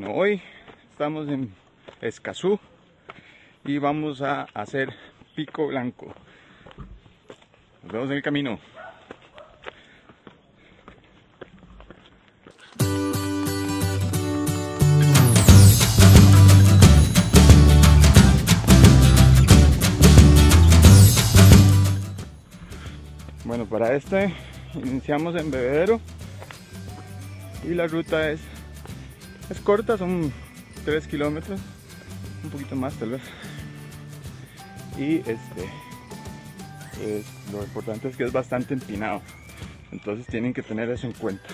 Bueno, hoy estamos en Escazú y vamos a hacer pico blanco. Nos vemos en el camino. Bueno, para este iniciamos en Bebedero y la ruta es, es corta, son 3 kilómetros, un poquito más tal vez. Y este, es- lo importante es que es bastante empinado, entonces tienen que tener eso en cuenta.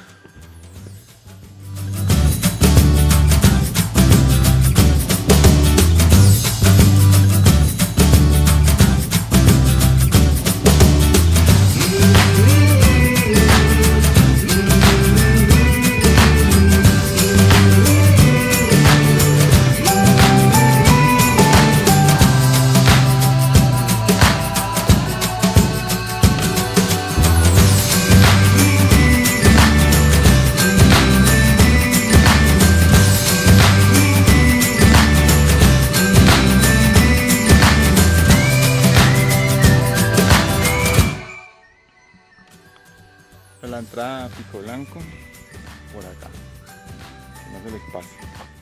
La entrada a Pico Blanco por acá. Que no se les pase.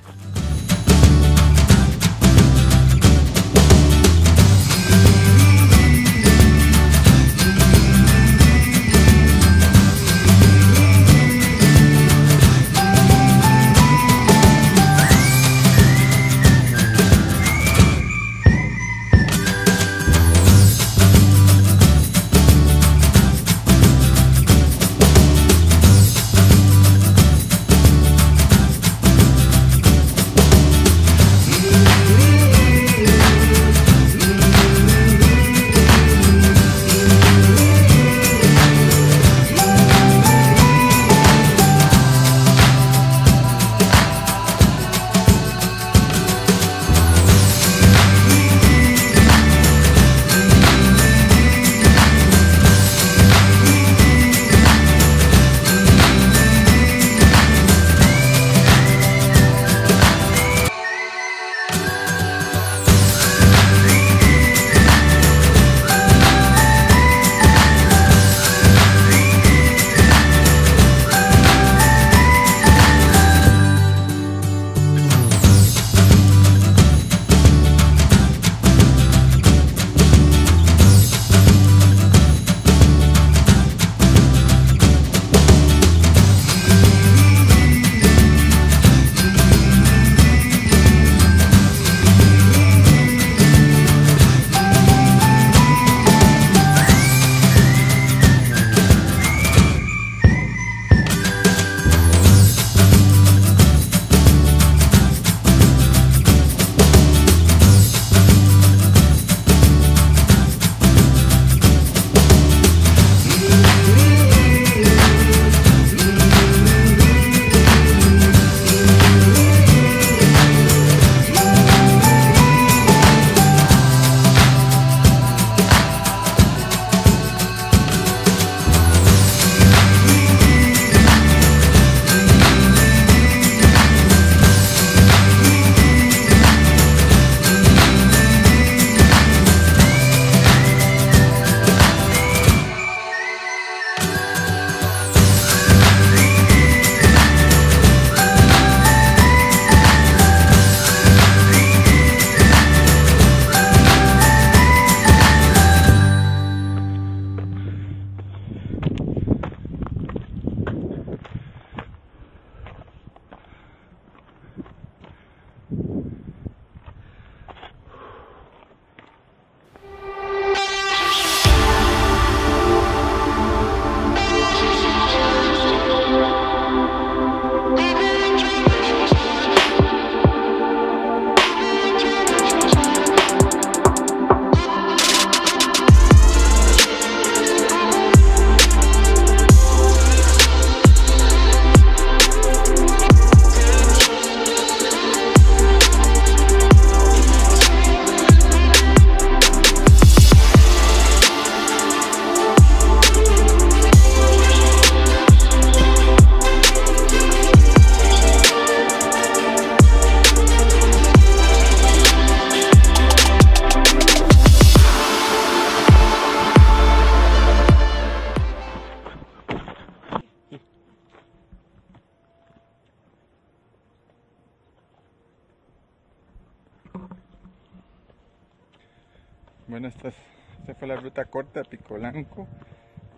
Bueno, esta, esta fue la ruta corta de Pico Blanco,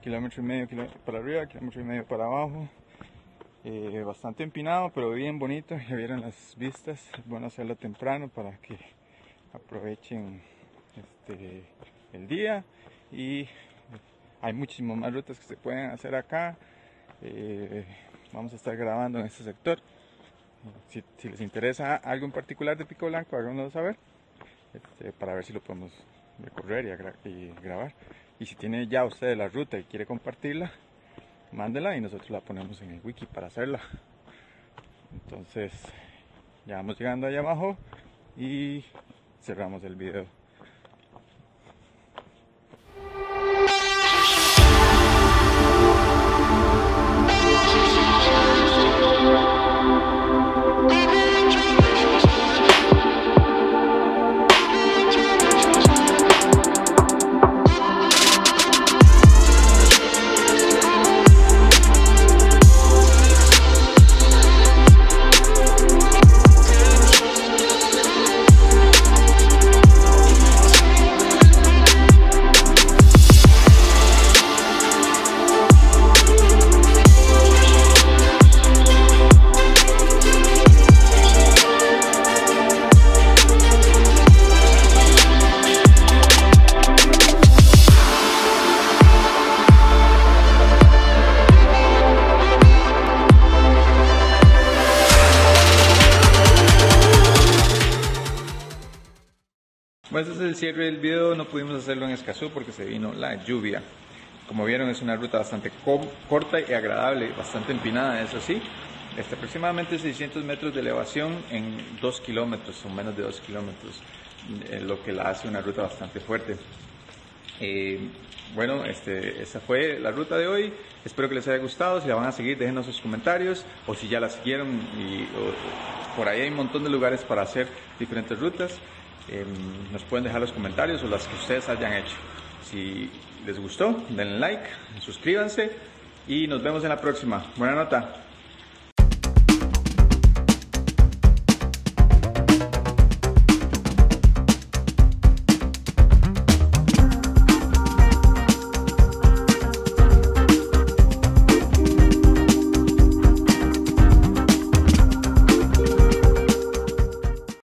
kilómetro y medio kilómetro para arriba, kilómetro y medio para abajo. Eh, bastante empinado, pero bien bonito. Ya vieron las vistas. Es bueno hacerlo temprano para que aprovechen este, el día. Y hay muchísimas más rutas que se pueden hacer acá. Eh, vamos a estar grabando en este sector. Si, les interesa algo en particular de Pico Blanco, háganoslo saber este, para ver si lo podemos recorrer y, y grabar. Y si tiene ya usted la ruta y quiere compartirla, mándela y nosotros la ponemos en el wiki para hacerla. Entonces, ya vamos llegando allá abajo y cerramos el video. Bueno, este es el cierre del video, no pudimos hacerlo en Escazú porque se vino la lluvia. Como vieron es una ruta bastante corta y agradable, bastante empinada, eso sí. Este, aproximadamente 600 metros de elevación en 2 kilómetros o menos de 2 kilómetros, eh, lo que la hace una ruta bastante fuerte. Eh, bueno, este, esa fue la ruta de hoy. Espero que les haya gustado. Si la van a seguir, déjenos sus comentarios. O si ya la siguieron, y, por ahí hay un montón de lugares para hacer diferentes rutas. Em, nos pueden dejar los comentarios o las que ustedes hayan hecho. Si les gustó, denle like, suscríbanse y nos vemos en la próxima. Buena nota.